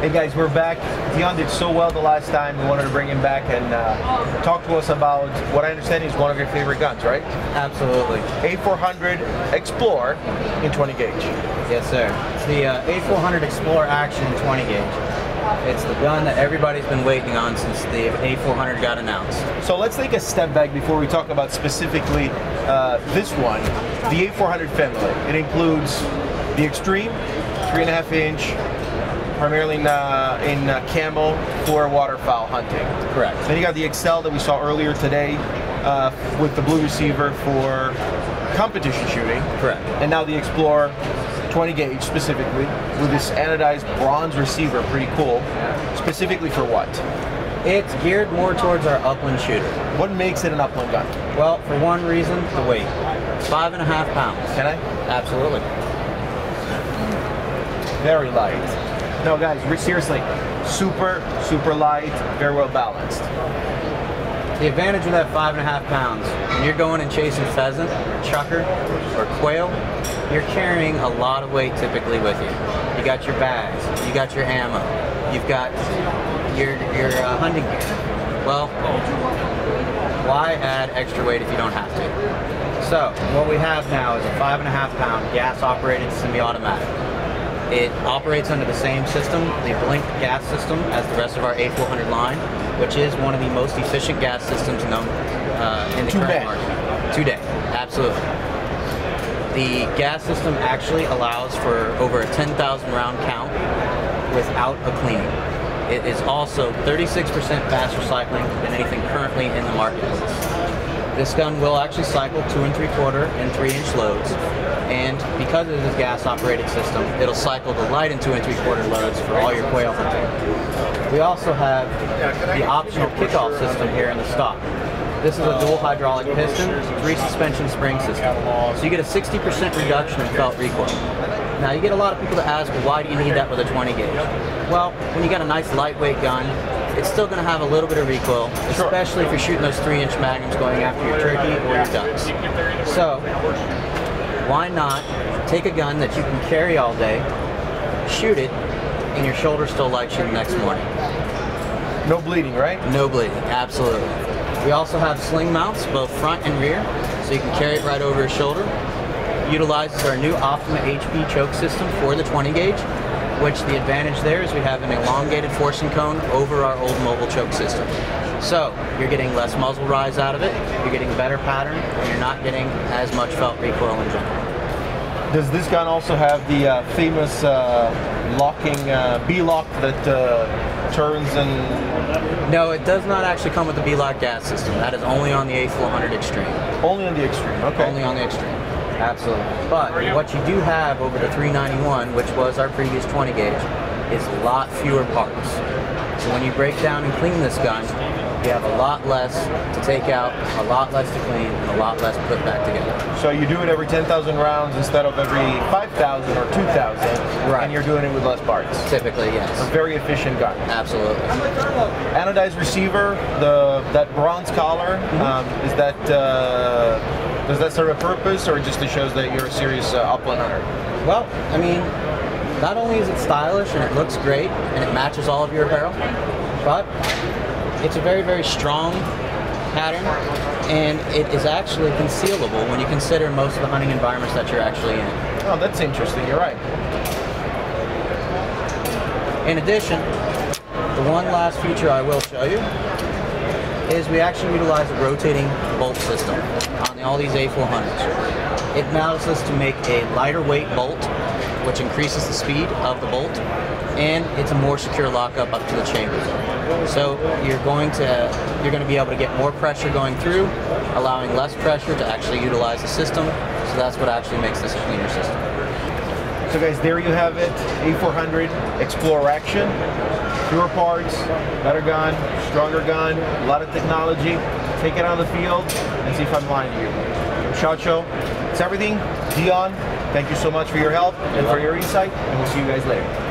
Hey guys, we're back. Dion did so well the last time. We wanted to bring him back and uh, talk to us about what I understand is one of your favorite guns, right? Absolutely. A400 Xplor in 20 gauge. Yes, sir. It's the uh, A400 Explorer Action 20 gauge. It's the gun that everybody's been waiting on since the A400 got announced. So let's take a step back before we talk about specifically uh, this one, the A400 family. It includes the Xtreme, three and a half inch, primarily in, uh, in uh, for waterfowl hunting. Correct. Then you got the Xcel that we saw earlier today uh, with the blue receiver for competition shooting. Correct. And now the Explorer 20 gauge specifically with this anodized bronze receiver, pretty cool. Specifically for what? It's geared more towards our upland shooter. What makes it an upland gun? Well, for one reason, the weight. Five and a half pounds. Can I? Absolutely. Very light. No, guys, seriously, super, super light, very well balanced. The advantage of that five and a half pounds, when you're going and chasing pheasant, chukar, or quail, you're carrying a lot of weight typically with you. You got your bags, you got your ammo, you've got your your uh, hunting gear. Well, why add extra weight if you don't have to? So what we have now is a five and a half pound gas operated semi-automatic. It operates under the same system, the Blink gas system, as the rest of our A400 line, which is one of the most efficient gas systems known uh, in the Today. current market. Today, absolutely. The gas system actually allows for over a 10,000 round count without a cleaning. It is also 36% faster cycling than anything currently in the marketplace. This gun will actually cycle two and three quarter and three inch loads, and because it is a gas operated system, it'll cycle the light and two and three quarter loads for all your quail hunting. We also have the optional kickoff system here in the stock. This is a dual hydraulic piston, three suspension spring system. So you get a 60% reduction in felt recoil. Now you get a lot of people that ask, why do you need that with a 20 gauge? Well, when you got a nice lightweight gun, it's still going to have a little bit of recoil, especially if you're shooting those three inch magnums going after your turkey or your ducks. So why not take a gun that you can carry all day, shoot it, and your shoulder still lights you the next morning. No bleeding, right? No bleeding, absolutely. We also have sling mounts, both front and rear, so you can carry it right over your shoulder. Utilizes our new Optima HP choke system for the 20 gauge, which the advantage there is we have an elongated forcing cone over our old Mobilchoke system. So you're getting less muzzle rise out of it, you're getting better pattern, and you're not getting as much felt recoil in general. Does this gun also have the uh, famous uh, locking uh, B-lock that uh, turns and No, it does not actually come with the B-Lock gas system. That is only on the A400 Xtreme. only on the Xtreme? Okay. Only on the Xtreme. Absolutely. But what you do have over the 391, which was our previous 20 gauge, is a lot fewer parts. So when you break down and clean this gun, you have a lot less to take out, a lot less to clean, and a lot less to put back together. So you do it every 10,000 rounds instead of every 5,000 or 2,000, Right. and you're doing it with less parts. Typically, yes. A very efficient gun. Absolutely. Anodized receiver, the that bronze collar, Mm-hmm. um, is that uh, does that serve a purpose, or just it shows that you're a serious uh, upland hunter? Well, I mean, not only is it stylish and it looks great and it matches all of your apparel, but it's a very, very strong pattern and it is actually concealable when you consider most of the hunting environments that you're actually in. Oh, that's interesting. You're right. In addition, the one last feature I will show you is we actually utilize a rotating bolt system on all these A400s. It allows us to make a lighter weight bolt, which increases the speed of the bolt, and it's a more secure lockup up to the chamber. So you're going to you're going to be able to get more pressure going through, allowing less pressure to actually utilize the system. So that's what actually makes this a cleaner system. So guys, there you have it. A400 Explorer Action. Fewer parts, better gun, stronger gun, a lot of technology. Take it on the field and see if I'm lying to you. Chacho, it's everything. Dion, thank you so much for your help and for your insight, and we'll see you guys later.